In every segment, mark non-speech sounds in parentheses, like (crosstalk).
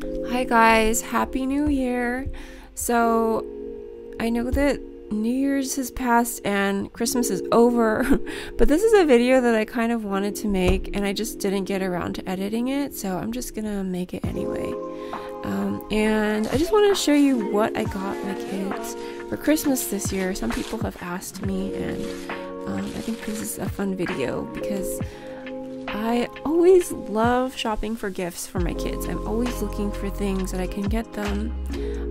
Hi guys, Happy New Year! So, I know that New Year's has passed and Christmas is over, (laughs) but this is a video that I kind of wanted to make and I just didn't get around to editing it, so I'm just gonna make it anyway. Um, and I just want to show you what I got my kids for Christmas this year. Some people have asked me, and um, I think this is a fun video because I always love shopping for gifts for my kids. I'm always looking for things that I can get them.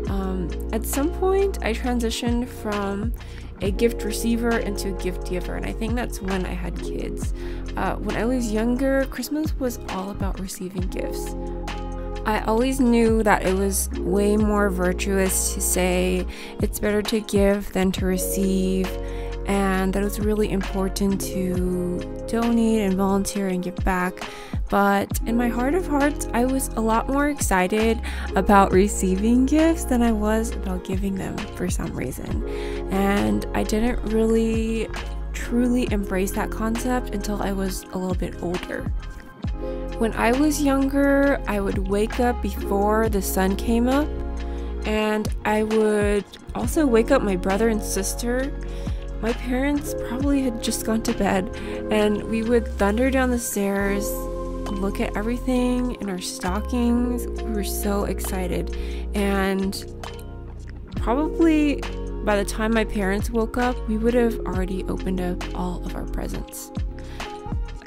Um, at some point, I transitioned from a gift receiver into a gift giver, and I think that's when I had kids. Uh, when I was younger, Christmas was all about receiving gifts. I always knew that it was way more virtuous to say it's better to give than to receive and that it was really important to donate and volunteer and give back. But in my heart of hearts, I was a lot more excited about receiving gifts than I was about giving them for some reason. And I didn't really truly embrace that concept until I was a little bit older. When I was younger, I would wake up before the sun came up, and I would also wake up my brother and sister my parents probably had just gone to bed, and we would thunder down the stairs, look at everything in our stockings. We were so excited, and probably by the time my parents woke up, we would have already opened up all of our presents.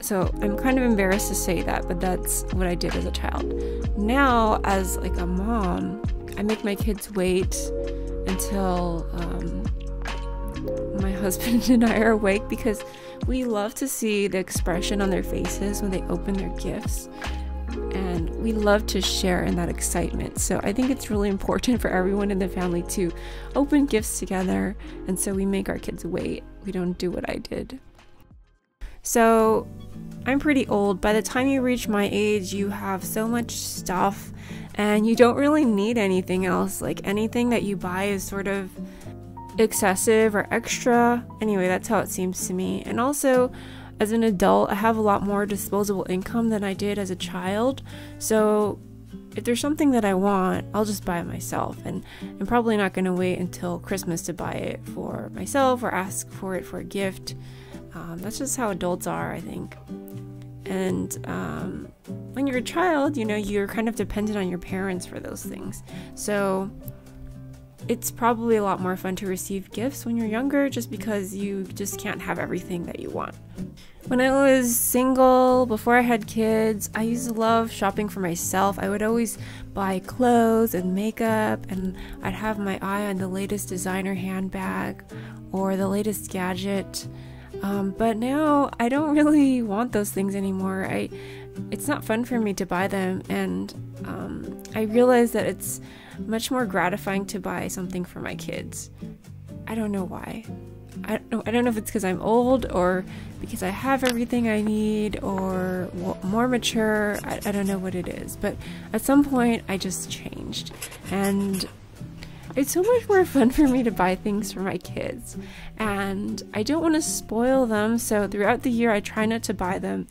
So I'm kind of embarrassed to say that, but that's what I did as a child. Now, as like a mom, I make my kids wait until um, husband (laughs) and I are awake because we love to see the expression on their faces when they open their gifts. And we love to share in that excitement. So I think it's really important for everyone in the family to open gifts together. And so we make our kids wait. We don't do what I did. So I'm pretty old. By the time you reach my age, you have so much stuff and you don't really need anything else. Like anything that you buy is sort of excessive or extra. Anyway, that's how it seems to me. And also, as an adult, I have a lot more disposable income than I did as a child. So, if there's something that I want, I'll just buy it myself. And I'm probably not going to wait until Christmas to buy it for myself or ask for it for a gift. Um, that's just how adults are, I think. And um, when you're a child, you know, you're kind of dependent on your parents for those things. So, it's probably a lot more fun to receive gifts when you're younger just because you just can't have everything that you want. When I was single, before I had kids, I used to love shopping for myself. I would always buy clothes and makeup, and I'd have my eye on the latest designer handbag or the latest gadget. Um, but now I don't (laughs) really want those things anymore. I, it's not fun for me to buy them, and um, I realize that it's much more gratifying to buy something for my kids. I don't know why. I don't know, I don't know if it's because I'm old or because I have everything I need or more mature. I, I don't know what it is. But at some point, I just changed. And it's so much more (laughs) fun for me to buy things for my kids. And I don't want to spoil them. So throughout the year, I try not to buy them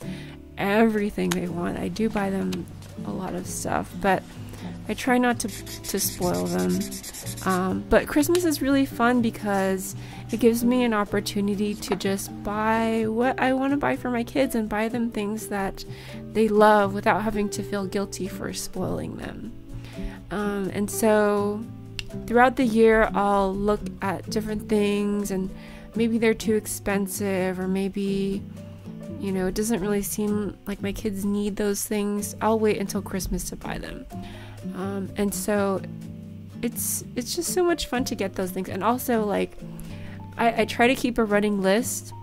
everything they want. I do buy them a lot of stuff. But I try not to, to spoil them. Um, but Christmas is really fun because it gives me an opportunity to just buy what I want to buy for my kids and buy them things that they love without having to feel guilty for spoiling them. Um, and so throughout the year, I'll look at different things and maybe they're too expensive or maybe you know, it doesn't really seem like my kids need those things. I'll wait until Christmas to buy them. Um, and so it's it's just so much fun to get those things. And also like I, I try to keep a running list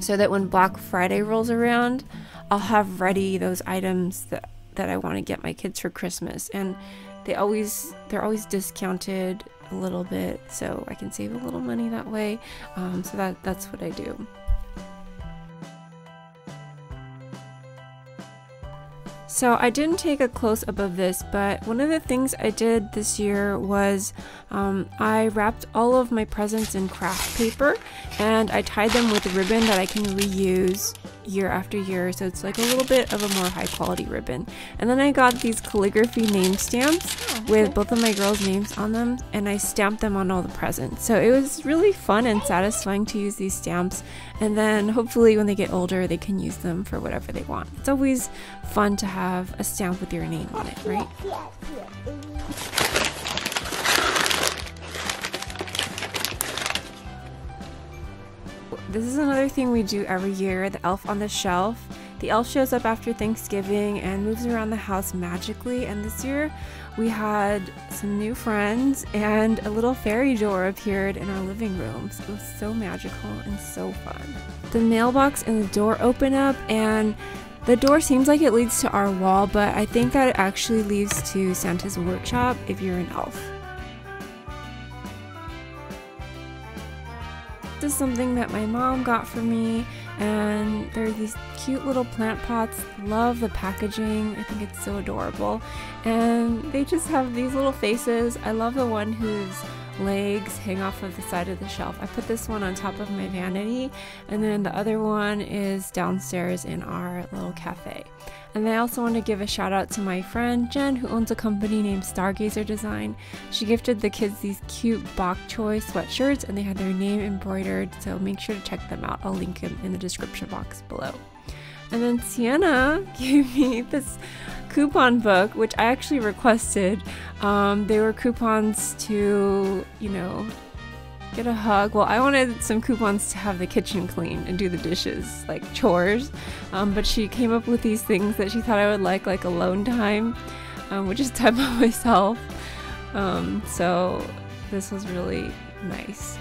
so that when Black Friday rolls around, I'll have ready those items that, that I want to get my kids for Christmas. And they always they're always discounted a little bit, so I can save a little money that way. Um, so that that's what I do. So I didn't take a close up of this, but one of the things I did this year was um, I wrapped all of my presents in craft paper and I tied them with ribbon that I can reuse year after year. So it's like a little bit of a more high quality ribbon. And then I got these calligraphy name stamps oh, with both of my girls' names on them and I stamped them on all the presents. So it was really fun and satisfying to use these stamps. And then hopefully when they get older, they can use them for whatever they want. It's always fun to have a stamp with your name on it, right? This is another thing we do every year the elf on the shelf. The elf shows up after Thanksgiving and moves around the house magically. And this year we had some new friends and a little fairy door appeared in our living rooms. It was so magical and so fun. The mailbox and the door open up and the door seems like it leads to our wall, but I think that it actually leads to Santa's workshop if you're an elf. Is something that my mom got for me, and they're these cute little plant pots. Love the packaging, I think it's so adorable. And they just have these little faces. I love the one whose legs hang off of the side of the shelf. I put this one on top of my vanity, and then the other one is downstairs in our little cafe. And I also want to give a shout out to my friend Jen, who owns a company named Stargazer Design. She gifted the kids these cute bok choy sweatshirts, and they had their name embroidered, so make sure to check them out. I'll link them in the description box below. And then Sienna (laughs) gave me this coupon book, which I actually requested. Um, they were coupons to, you know, get a hug. Well, I wanted some coupons to have the kitchen clean and do the dishes, like chores. Um, but she came up with these things that she thought I would like, like alone time, um, which is (laughs) time by myself. Um, so this was really nice.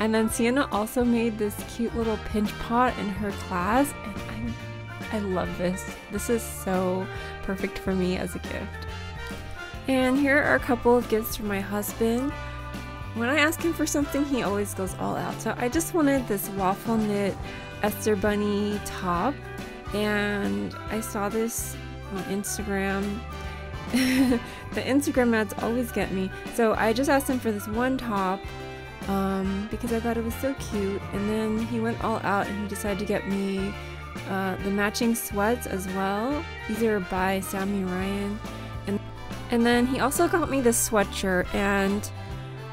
And then Sienna also made this cute little pinch pot in her class, and I'm I love this. This is so perfect for me as a gift. And here are a couple of gifts from my husband. When I ask him for something, he always goes all out. So I just wanted this waffle knit Esther Bunny top. And I saw this on Instagram. (laughs) the Instagram ads always get me. So I just asked him for this one top um, because I thought it was so cute. And then he went all out and he decided to get me uh, the matching sweats as well. These are by Samii Ryan. And, and then he also got me this sweatshirt and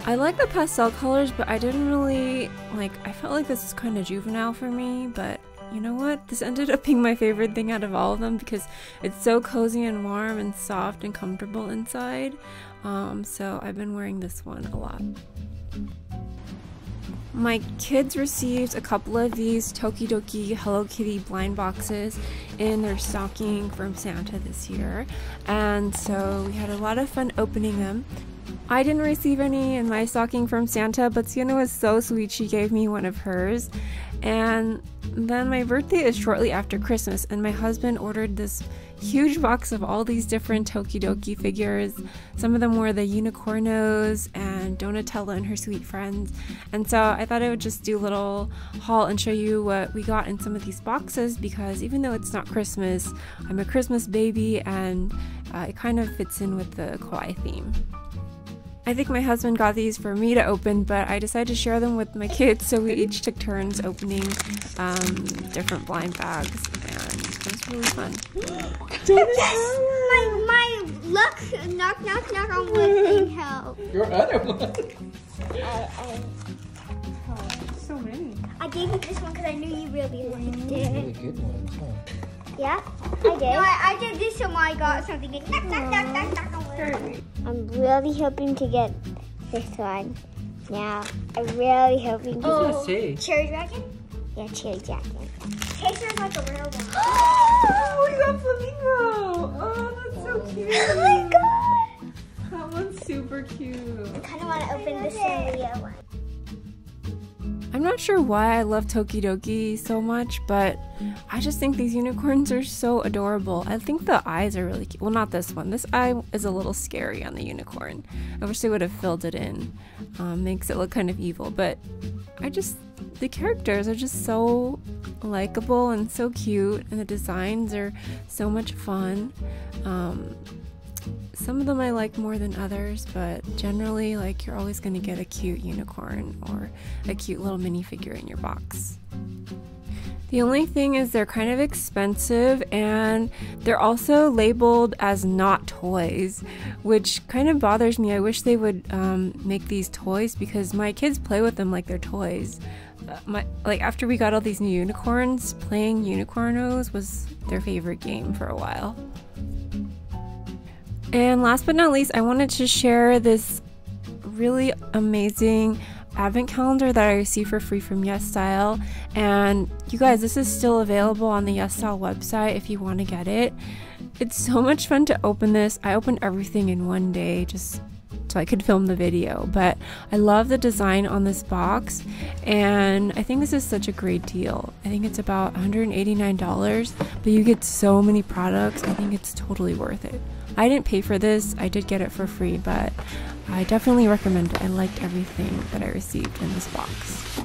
I like the pastel colors, but I didn't really, like, I felt like this is kind of juvenile for me, but you know what? This ended up being my favorite thing out of all of them because it's so cozy and warm and soft and comfortable inside. Um, so I've been wearing this one a lot. My kids received a couple of these Tokidoki Hello Kitty blind boxes in their stocking from Santa this year, and so we had a lot of fun opening them. I didn't receive any in my stocking from Santa, but Sienna was so sweet, she gave me one of hers. And then my birthday is shortly after Christmas, and my husband ordered this huge box of all these different Tokidoki figures. Some of them were the Unicornos and Donutella and her sweet friends. And so I thought I would just do a little haul and show you what we got in some of these boxes because even though it's not Christmas, I'm a Christmas baby and uh, it kind of fits in with the kawaii theme. I think my husband got these for me to open, but I decided to share them with my kids, so we each took turns opening um, different blind bags, and it was really fun. yes! My, my, look, knock, knock, knock on wood thing help. Your other one. so many. I gave you this one because I knew you really liked it. Really good ones, huh? Yeah, I did. No, I, I did this so I got something. Knock, knock, knock, knock, knock on. I'm really hoping to get this one. Now, I'm really hoping to oh. get Cherry Dragon? Yeah, Cherry Dragon. Tastes like a rare one. (gasps) oh, we got Flamingo! Oh, that's so cute! oh my god! That one's super cute. I kind of want to open the Sanrio one. I'm not sure why I love Tokidoki so much, but I just think these unicorns are so adorable. I think the eyes are really cute. Well, not this one. This eye is a little scary on the unicorn. I wish they would have filled it in. Um, makes it look kind of evil, but I just the characters are just so likable and so cute, and the designs are so much fun. Um, some of them I like more than others, but generally, like, you're always going to get a cute unicorn or a cute little minifigure in your box. The only thing is they're kind of expensive and they're also labeled as not toys, which kind of bothers me. I wish they would um, make these toys because my kids play with them like they're toys. Uh, my like after we got all these new unicorns, playing Unicornos was their favorite game for a while. And last but not least, I wanted to share this really amazing advent calendar that I received for free from YesStyle. And you guys, this is still available on the YesStyle website if you want to get it. It's so much fun to open this. I opened everything in one day just so I could film the video. But I love the design on this box, and I think this is such a great deal. I think it's about $189, but you get so many products. I think it's totally worth it. I didn't pay for this, I did get it for free, but I definitely recommend it. I liked everything that I received in this box.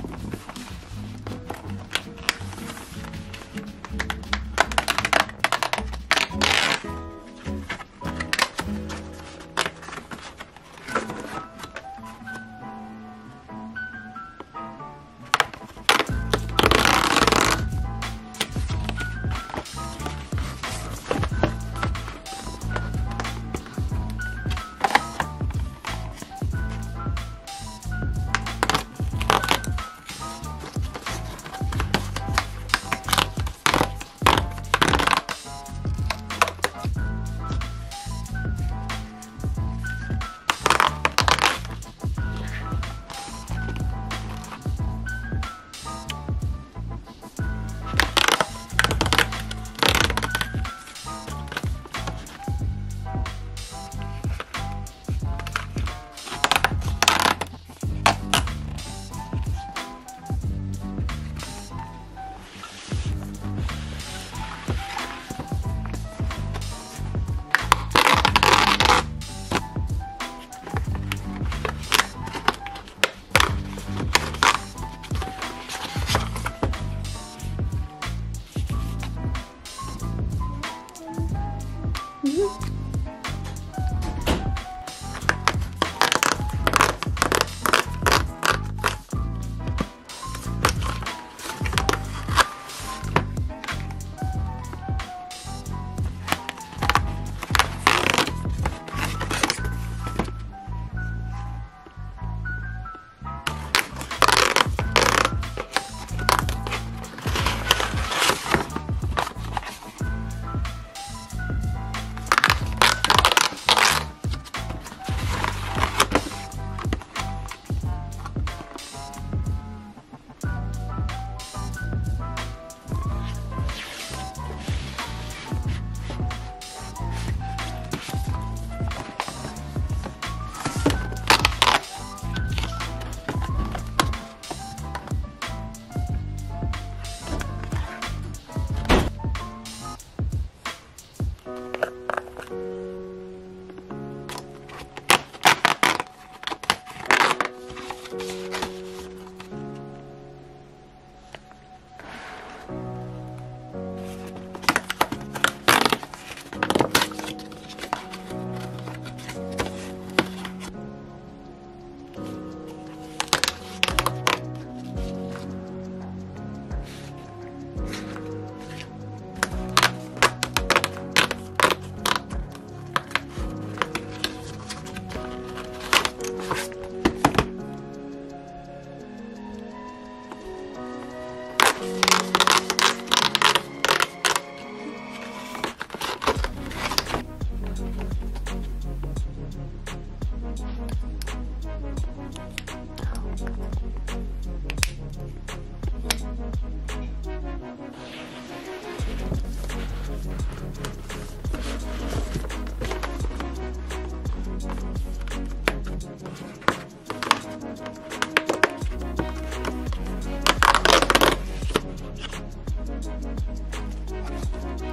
ちょっと待って。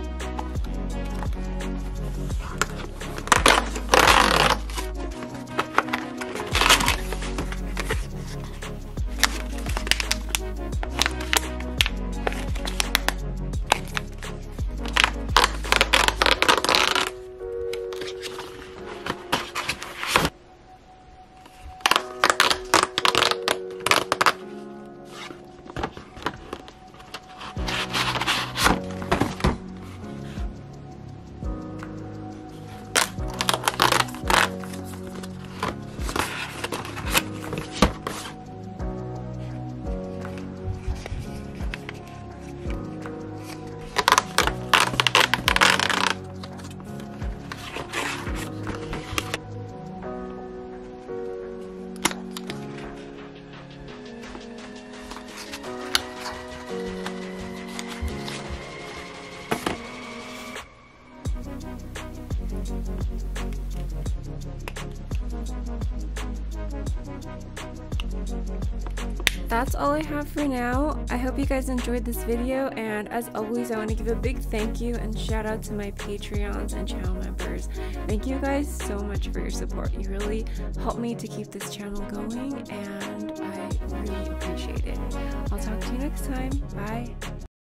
That's all I have for now. I hope you guys enjoyed this video and as always I want to give a big thank you and shout out to my Patreons and channel members. Thank you guys so much for your support. You really help me to keep this channel going and I really appreciate it. I'll talk to you next time. Bye.